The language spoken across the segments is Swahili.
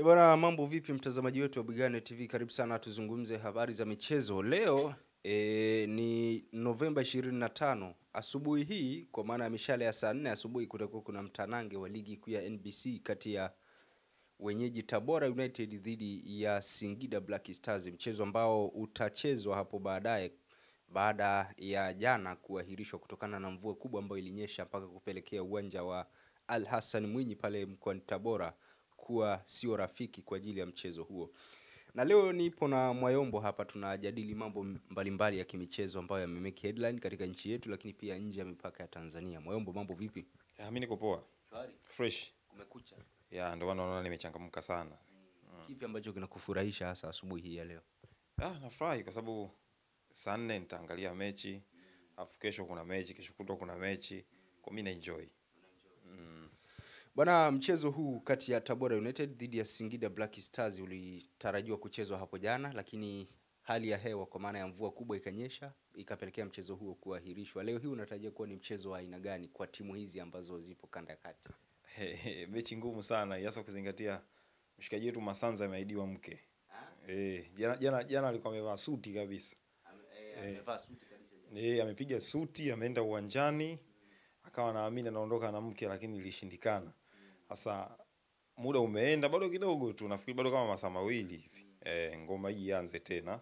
E bwana, mambo vipi mtazamaji wetu wa Bigane TV, karibu sana tuzungumze habari za michezo. Leo e, ni Novemba 25 asubuhi hii, kwa maana ya mishale ya saa 4 asubuhi, kutakuwa kuna mtanange wa ligi kuu ya NBC kati ya wenyeji Tabora United dhidi ya Singida Black Stars, mchezo ambao utachezwa hapo baadaye baada ya jana kuahirishwa kutokana na mvua kubwa ambayo ilinyesha mpaka kupelekea uwanja wa Al Hassan Mwinyi pale mkoani Tabora kuwa sio rafiki kwa ajili ya mchezo huo. Na leo nipo na Mwayombo hapa, tunajadili mambo mbalimbali mbali ya kimichezo ambayo yamemake headline katika nchi yetu, lakini pia nje ya mipaka ya Tanzania. Mwayombo, mambo vipi? Mimi niko poa. Fresh. Kumekucha. Ya, ndio maana naona nimechangamka sana. Mm. Kipi ambacho kinakufurahisha hasa asubuhi hii ya leo? Ah, nafurahi kwa sababu saa nne nitaangalia mechi. Alafu kesho kuna mechi, kesho kutwa kuna mechi. Kwa mimi na enjoy. Mm. Bwana, mchezo huu kati ya Tabora United dhidi ya Singida Black Stars ulitarajiwa kuchezwa hapo jana, lakini hali ya hewa kwa maana ya mvua kubwa ikanyesha ikapelekea mchezo huo kuahirishwa. Leo hii unatarajia kuwa ni mchezo wa aina gani kwa timu hizi ambazo zipo kanda ya kati? mechi ngumu sana hasa ukizingatia mshikaji wetu Masanza ameahidiwa mke. Eh, jana jana jana alikuwa amevaa suti kabisa. amevaa suti kabisa. Eh, amepiga suti, ameenda uwanjani, akawa naamini anaondoka na mke lakini ilishindikana. Sasa muda umeenda bado kidogo tu, nafikiri bado kama masaa mawili hivi. e, ngoma hii ianze tena.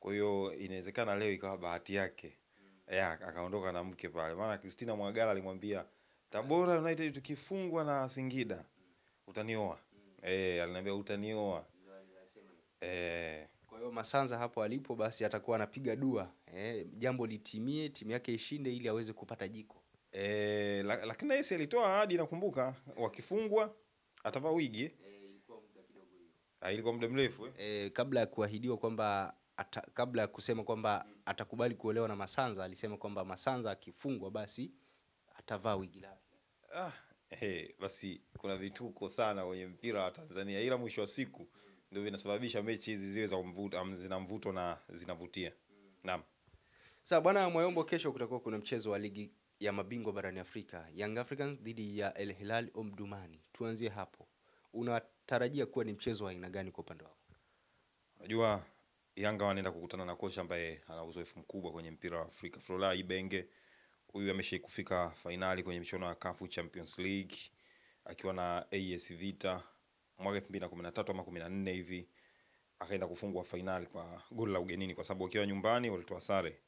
Kwa hiyo inawezekana leo ikawa bahati yake. e, akaondoka na mke pale. Maana Christina Mwagala alimwambia Tabora United tukifungwa na Singida utanioa. Eh, utanioa. Eh, Kwa hiyo Masanza hapo alipo basi atakuwa anapiga dua eh, jambo litimie, timu yake ishinde ili aweze kupata jiko. Eh, la- lakini Yesu alitoa ahadi nakumbuka wakifungwa atavaa wigi. e, Ah, ilikuwa muda mrefu eh. E, kabla ya kuahidiwa kwamba ata, kabla ya kusema kwamba mm. atakubali kuolewa na Masanza alisema kwamba Masanza akifungwa basi atavaa wigi lake. Ah, eh, basi kuna vituko sana kwenye mpira wa Tanzania, ila mwisho wa siku ndio vinasababisha mechi hizi ziwe za mvuto, am, zina mvuto na zinavutia. Mm. Naam. Sasa bwana Mwayombo, kesho kutakuwa kuna mchezo wa ligi ya mabingwa barani Afrika, Young Africans dhidi ya El Hilal Omdurman. Tuanzie hapo, unatarajia kuwa ni mchezo wa aina gani kwa upande wako? Unajua Yanga wanaenda kukutana na kocha ambaye ana uzoefu mkubwa kwenye mpira wa Afrika. Florent Ibenge huyu ameshai kufika fainali kwenye michuano ya CAF Champions League akiwa na AS Vita mwaka 2013 ama 14 hivi akaenda kufungwa fainali kwa goli la ugenini kwa sababu wakiwa nyumbani walitoa sare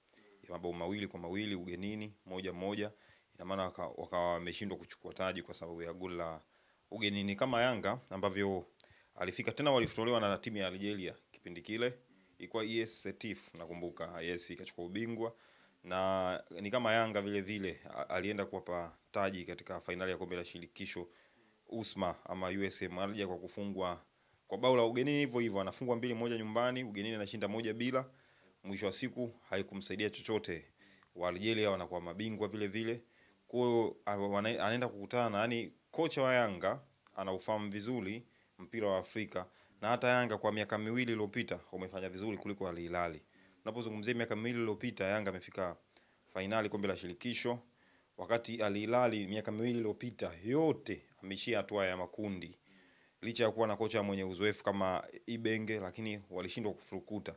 mabao mawili kwa mawili ugenini moja moja. Ina maana wakawa wameshindwa kuchukua taji kwa sababu ya goli la ugenini. Kama Yanga ambavyo alifika tena walifutolewa na timu ya Algeria kipindi kile ilikuwa ES Setif nakumbuka. Yes ikachukua ubingwa. Na ni kama Yanga vile vile alienda kuwapa taji katika fainali ya kombe la shirikisho USMA ama USM Alger kwa kufungwa kwa bao la ugenini hivyo hivyo, anafungwa mbili moja nyumbani, ugenini anashinda moja bila. Mwisho wa siku haikumsaidia chochote, wa Algeria wanakuwa mabingwa vile vile. Kwa hiyo anaenda kukutana na yani, kocha wa Yanga anaufahamu vizuri mpira wa Afrika na hata Yanga kwa miaka miwili iliyopita umefanya vizuri kuliko Al Hilal. Unapozungumzia miaka miwili iliyopita, Yanga amefika fainali kombe la shirikisho wakati Al Hilal miaka miwili iliyopita yote ameishia hatua ya makundi licha ya kuwa na kocha mwenye uzoefu kama Ibenge, lakini walishindwa kufurukuta.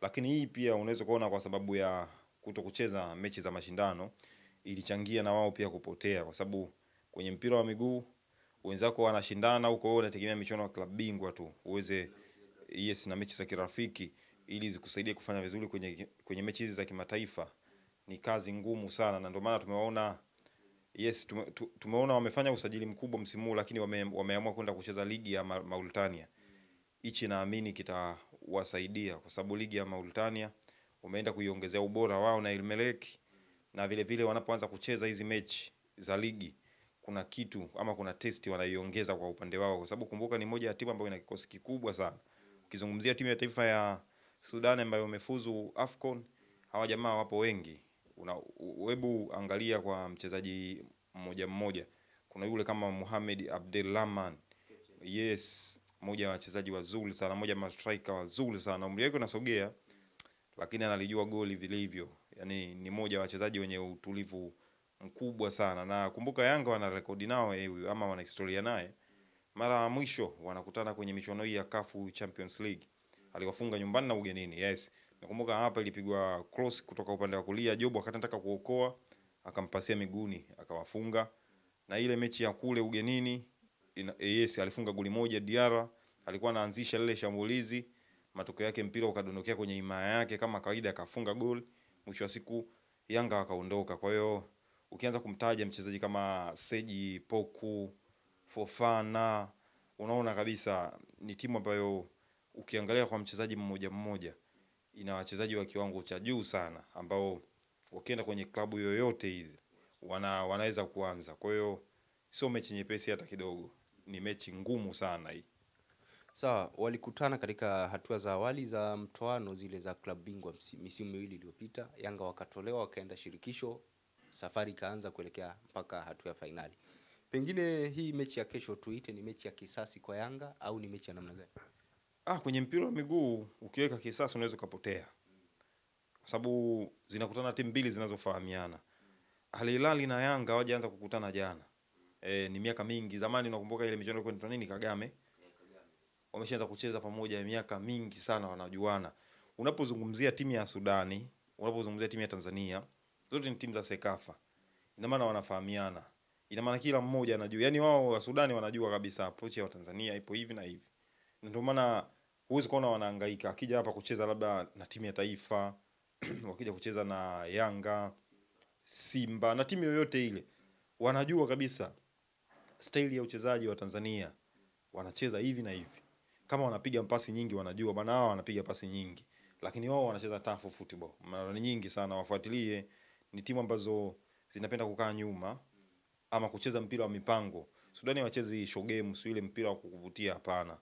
Lakini hii pia unaweza kuona kwa sababu ya kuto kucheza mechi za mashindano ilichangia na wao pia kupotea, kwa sababu kwenye mpira wa miguu wenzako wanashindana huko, wewe unategemea michuano ya klabu bingwa tu uweze yes na mechi za kirafiki ili zikusaidie kufanya vizuri kwenye kwenye mechi hizi za kimataifa. Ni kazi ngumu sana, na ndio maana tumewaona Yes, tume, tu- tumeona wamefanya usajili mkubwa msimu huu lakini wame, wameamua kwenda kucheza ligi ya Ma- Mauritania. Hichi naamini kitawasaidia kwa sababu ligi ya Mauritania wameenda kuiongezea ubora wao na Elmelek, na vile vile wanapoanza kucheza hizi mechi za ligi kuna kitu ama kuna testi wanaiongeza kwa upande wao, kwa sababu kumbuka, ni moja ya timu ambayo ina kikosi kikubwa sana. Ukizungumzia timu ya taifa ya Sudan ambayo imefuzu AFCON, hawa jamaa wapo wengi. Una hebu angalia kwa mchezaji mmoja mmoja, kuna yule kama Mohamed Abdelrahman, yes, mmoja wa wachezaji wazuri sana, mmoja wa striker wazuri sana, umri wake unasogea, lakini analijua goli vilivyo. Yani ni mmoja wa wachezaji wenye utulivu mkubwa sana, na kumbuka Yanga wana rekodi nao eh, ama wana historia naye mara ya mwisho wanakutana kwenye michuano hii ya kafu Champions League aliwafunga nyumbani na ugenini. Yes, nakumbuka hapa ilipigwa cross kutoka upande wa kulia, Job akataka kuokoa, akampasia miguuni, akawafunga. Na ile mechi ya kule ugenini yes, alifunga goli moja. Diarra alikuwa anaanzisha lile shambulizi, matokeo yake mpira ukadondokea kwenye himaya yake kama kawaida, akafunga goli. Mwisho wa siku Yanga wakaondoka. Kwa hiyo ukianza kumtaja mchezaji kama Seji Poku, Fofana, unaona kabisa ni timu ambayo ukiangalia kwa mchezaji mmoja mmoja ina wachezaji wa kiwango cha juu sana ambao wakienda kwenye klabu yoyote ile wana, wanaweza kuanza. Kwa hiyo sio mechi nyepesi hata kidogo, ni mechi ngumu sana hii. Sawa, walikutana katika hatua za awali za mtoano zile za klabu bingwa misimu miwili iliyopita. Yanga wakatolewa wakaenda shirikisho, safari ikaanza kuelekea mpaka hatua ya fainali. Pengine hii mechi ya kesho tuite ni mechi ya kisasi kwa Yanga au ni mechi ya namna gani? Ah, kwenye mpira wa miguu ukiweka kisasi unaweza ukapotea, kwa sababu zinakutana timu mbili zinazofahamiana. Al Hilal na Yanga wajaanza kukutana jana. E, ni miaka mingi. Zamani nakumbuka ile michuano ilikuwa inaitwa nini, Kagame, wameshaanza kucheza pamoja miaka mingi sana, wanajuana. Unapozungumzia timu ya Sudani, unapozungumzia timu ya Tanzania, zote ni timu za Sekafa, ina maana wanafahamiana, ina maana kila mmoja anajua, yani wao wa Sudani wanajua kabisa approach ya Tanzania ipo hivi na hivi, ndio maana huwezi kuona wanahangaika. Akija hapa kucheza labda na timu ya taifa wakija kucheza na Yanga, Simba na timu yoyote ile, wanajua kabisa staili ya uchezaji wa Tanzania wanacheza hivi na hivi. Kama wanapiga pasi nyingi, wanajua bana, hawa wanapiga pasi nyingi, lakini wao wanacheza tough football mara nyingi sana. Wafuatilie, ni timu ambazo zinapenda kukaa nyuma ama kucheza mpira wa mipango. Sudani wachezi show game, sio ile mpira wa kukuvutia, hapana.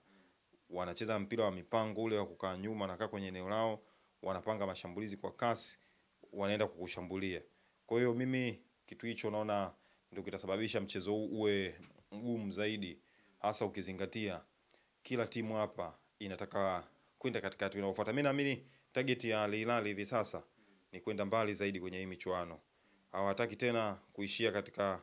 Wanacheza mpira wa mipango ule wa kukaa nyuma, wanakaa kwenye eneo lao, wanapanga mashambulizi kwa kasi, wanaenda kukushambulia. Kwa hiyo mimi kitu hicho naona ndio kitasababisha mchezo huu uwe mgumu zaidi, hasa ukizingatia kila timu hapa inataka kwenda katika hatua inayofuata. Mimi naamini target ya Al Hilal hivi sasa ni kwenda mbali zaidi kwenye hii michuano. Hawataki tena kuishia katika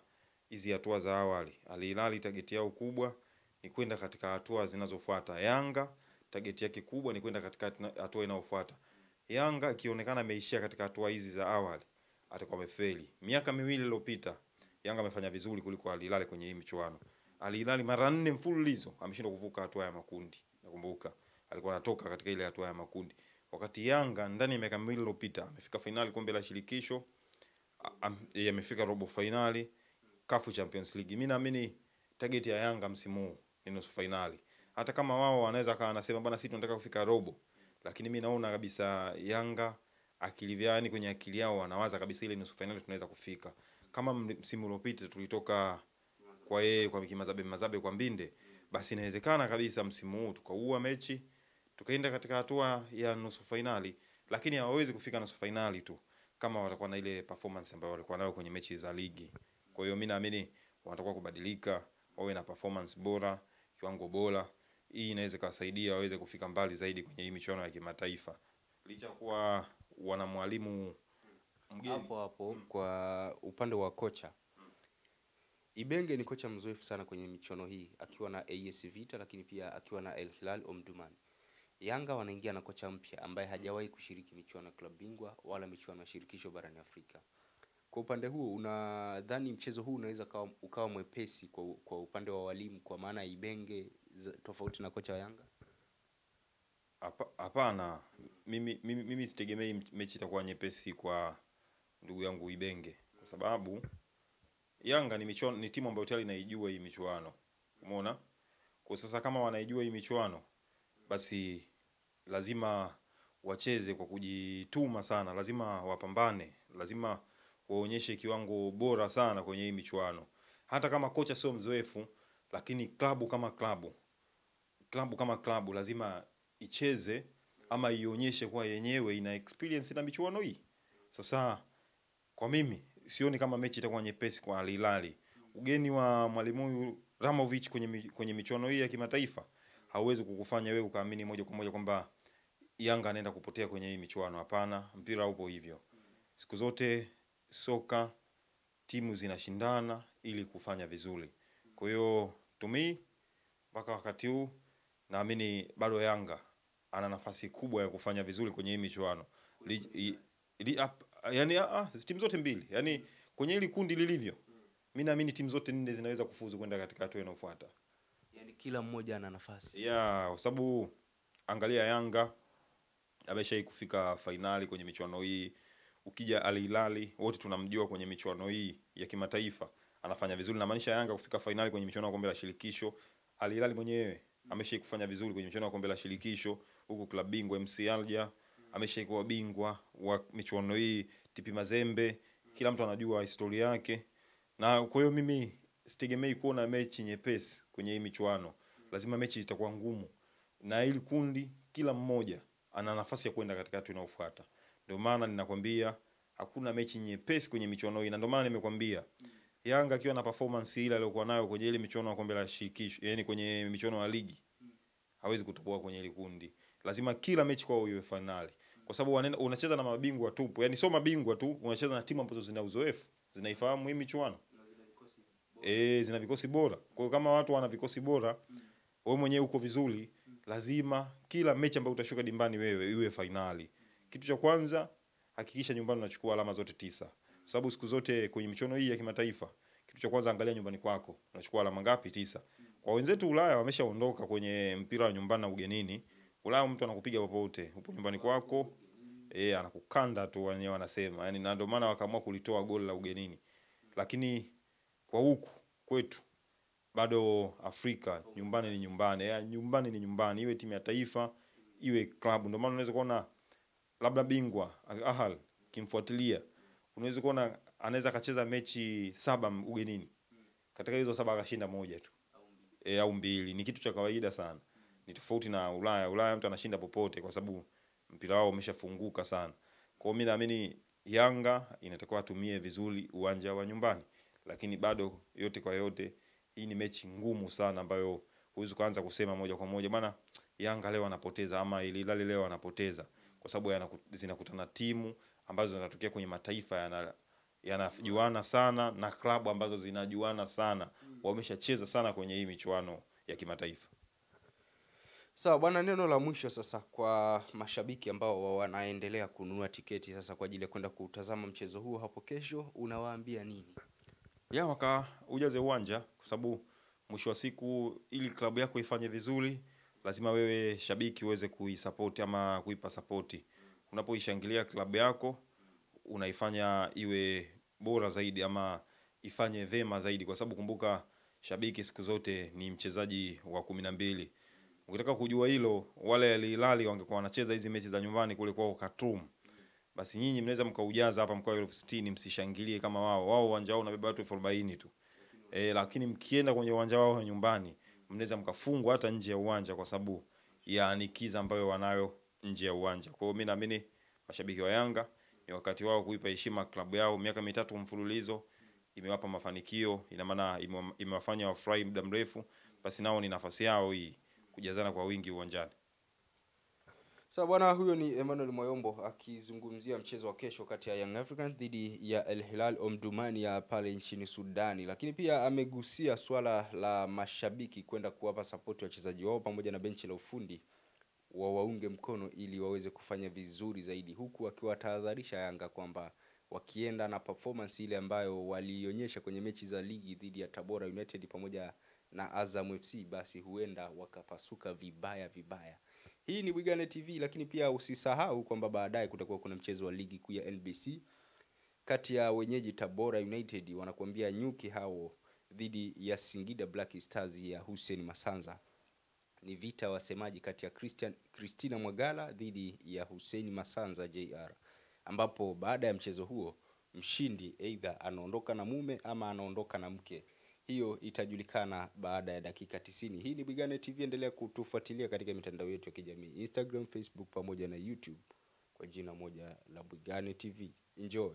hizi hatua za awali. Al Hilal target yao kubwa ni kwenda katika hatua zinazofuata. Yanga target yake kubwa ni kwenda katika hatua inayofuata. Yanga ikionekana ameishia katika hatua hizi za awali atakuwa amefeli. Miaka miwili iliyopita Yanga amefanya vizuri kuliko Al Hilal kwenye hii michuano. Al Hilal mara nne mfululizo ameshindwa kuvuka hatua ya makundi. Nakumbuka alikuwa anatoka katika ile hatua ya makundi, wakati Yanga ndani ya miaka miwili iliyopita amefika fainali kombe la shirikisho, amefika robo fainali CAF Champions League. Mimi naamini target ya Yanga msimu huu ni nusu fainali, hata kama wao wanaweza kawa wanasema bwana, sisi tunataka kufika robo, lakini mimi naona kabisa Yanga akili yani kwenye akili yao wanawaza kabisa ile nusu fainali tunaweza kufika. Kama msimu uliopita tulitoka kwa yeye kwa kimazabe mazabe kwa mbinde, basi inawezekana kabisa msimu huu tukaua mechi tukaenda katika hatua ya nusu fainali, lakini hawawezi kufika nusu fainali tu kama watakuwa na ile performance ambayo walikuwa nayo kwenye mechi za ligi. Kwa hiyo mimi naamini wanatakuwa kubadilika, wawe na performance bora, kiwango bora. Hii inaweza ikawasaidia waweze kufika mbali zaidi kwenye hii michuano ya kimataifa, licha kuwa wana mwalimu mgeni. Hapo hapo kwa upande wa kocha Ibenge ni kocha mzoefu sana kwenye michuano hii akiwa na AS Vita lakini pia akiwa na El Hilal Omdurman. Yanga wanaingia na kocha mpya ambaye hajawahi kushiriki michuano ya klabu bingwa wala michuano ya shirikisho barani Afrika. Kwa upande huo, unadhani mchezo huu unaweza kawa, ukawa mwepesi kwa, kwa upande wa walimu kwa maana ya Ibenge za- tofauti na kocha wa Yanga? Hapana, mimi, mimi, mimi sitegemei mechi itakuwa nyepesi kwa ndugu yangu Ibenge kwa sababu Yanga ni michuano, ni timu ambayo tayari inaijua hii michuano. Umeona? Kwa sasa kama wanaijua hii michuano basi lazima wacheze kwa kujituma sana, lazima wapambane, lazima waonyeshe kiwango bora sana kwenye hii michuano. Hata kama kocha sio mzoefu, lakini klabu kama klabu klabu kama klabu lazima icheze ama ionyeshe kuwa yenyewe ina experience na michuano hii. Sasa kwa mimi sioni kama mechi itakuwa nyepesi kwa Al Hilal. Ugeni wa mwalimu huyu kwenye kwenye michuano hii ya kimataifa hauwezi kukufanya wewe ukaamini moja kwa moja kwamba Yanga anaenda kupotea kwenye hii michuano. Hapana, mpira upo hivyo. Siku zote soka timu zinashindana ili kufanya vizuri. Kwa hiyo tumii mpaka wakati huu naamini bado Yanga ana nafasi kubwa ya kufanya vizuri kwenye hii michuano. Li, ap, yani, ah, timu zote mbili. Yani kwenye hili kundi lilivyo, mi naamini timu zote nne zinaweza kufuzu kwenda katika hatua inayofuata. Yani kila mmoja ana nafasi. Ya kwa sababu angalia Yanga ameshai kufika fainali kwenye michuano hii. Ukija alilali wote tunamjua kwenye michuano hii ya kimataifa. Anafanya vizuri, namaanisha Yanga kufika fainali kwenye michuano ya kombe la shirikisho. alilali mwenyewe ameshai kufanya vizuri kwenye michuano ya kombe la shirikisho, huku klabu bingwa MC Alger ameshai kuwa bingwa wa michuano hii, TP Mazembe, kila mtu anajua historia yake, na kwa hiyo mimi sitegemei kuona mechi nyepesi kwenye hii michuano. Lazima mechi zitakuwa ngumu, na hili kundi kila mmoja ana nafasi ya kwenda katika hatua inayofuata. Ndio maana ninakwambia hakuna mechi nyepesi kwenye michuano hii, na ndio maana nimekwambia Yanga akiwa na performance ile aliyokuwa nayo kwenye ile michuano ya kombe la shirikisho, yani kwenye michuano ya ligi, hawezi kutoboa kwenye ile kundi. Lazima kila mechi kwao iwe fainali, kwa sababu unacheza na mabingwa tupu, yani sio mabingwa tu, unacheza na timu ambazo zina uzoefu, zinaifahamu hii michuano eh, zina vikosi bora. Kwa hiyo kama watu wana vikosi bora, mm. wewe mwenyewe uko vizuri, mm. lazima kila mechi ambayo utashuka dimbani wewe iwe fainali. Kitu cha kwanza, hakikisha nyumbani unachukua alama zote tisa, kwa sababu siku zote kwenye michuano hii ya kimataifa, kitu cha kwanza angalia nyumbani kwako unachukua alama ngapi? Tisa. Kwa wenzetu Ulaya wameshaondoka kwenye mpira wa nyumbani na ugenini. Ulaya mtu anakupiga popote, upo nyumbani kwako eh, anakukanda tu, wenyewe wanasema. Yani, na ndio maana wakaamua kulitoa goli la ugenini, lakini kwa huku kwetu bado Afrika nyumbani ni nyumbani, ya, nyumbani ni nyumbani, iwe timu ya taifa iwe klabu. Ndio maana unaweza kuona labda bingwa Ahal kimfuatilia, unaweza kuona anaweza akacheza mechi saba ugenini, katika hizo saba akashinda moja tu. E, au mbili. Ni kitu cha kawaida sana, ni tofauti na Ulaya. Ulaya mtu anashinda popote kwa sababu mpira wao umeshafunguka sana. Kwa hiyo mimi naamini Yanga inatakiwa atumie vizuri uwanja wa nyumbani, lakini bado yote kwa yote hii ni mechi ngumu sana ambayo huwezi kuanza kusema moja kwa moja bana Yanga leo anapoteza ama Al Hilal leo anapoteza, kwa sababu zinakutana timu ambazo zinatokea kwenye mataifa yana yanajuana sana na klabu ambazo zinajuana sana, wameshacheza sana kwenye hii michuano ya kimataifa. Sawa bwana neno la mwisho sasa kwa mashabiki ambao wanaendelea kununua tiketi sasa kwa ajili ya kwenda kutazama mchezo huo hapo kesho unawaambia nini? Ya waka ujaze uwanja kwa sababu mwisho wa siku ili klabu yako ifanye vizuri lazima wewe shabiki uweze kuisapoti ama kuipa sapoti unapoishangilia klabu yako unaifanya iwe bora zaidi ama ifanye vema zaidi kwa sababu kumbuka shabiki siku zote ni mchezaji wa kumi na mbili ukitaka kujua hilo wale Al wangekuwa wanacheza hizi mechi za nyumbani kule kwao Khartoum. Basi nyinyi mnaweza mkaujaza hapa mkoa elfu sitini msishangilie kama wao. Wao uwanja wao unabeba watu elfu arobaini tu. E, lakini mkienda kwenye uwanja wao wa nyumbani mnaweza mkafungwa hata nje ya uwanja kwa sababu ya anikiza ambayo wanayo nje ya uwanja. Kwa hiyo mi naamini mashabiki wa yanga ni wakati wao kuipa heshima klabu yao. Miaka mitatu mfululizo imewapa mafanikio ina maana imewafanya wafurahi muda mrefu. Basi nao ni nafasi yao hii kujazana kwa wingi uwanjani. Sasa bwana, huyo ni Emmanuel Mwayombo akizungumzia mchezo wa kesho kati ya Young Africans dhidi ya El Hilal Omdurman ya pale nchini Sudani, lakini pia amegusia swala la mashabiki kwenda kuwapa sapoti wachezaji wao pamoja na benchi la ufundi wawaunge mkono ili waweze kufanya vizuri zaidi, huku akiwatahadharisha Yanga kwamba wakienda na performance ile ambayo walionyesha kwenye mechi za ligi dhidi ya Tabora United pamoja na Azam FC, basi huenda wakapasuka vibaya vibaya. Hii ni Bwigane TV, lakini pia usisahau kwamba baadaye kutakuwa kuna mchezo wa ligi kuu ya NBC kati ya wenyeji Tabora United wanakuambia nyuki hao dhidi ya Singida Black Stars ya Hussein Masanza. Ni vita wasemaji kati ya Christian, Christina Mwagala dhidi ya Hussein Masanza JR, ambapo baada ya mchezo huo mshindi aidha anaondoka na mume ama anaondoka na mke. Hiyo itajulikana baada ya dakika tisini. Hii ni Bwigane TV, endelea kutufuatilia katika mitandao yetu ya kijamii Instagram, Facebook pamoja na YouTube kwa jina moja la Bwigane TV. Enjoy.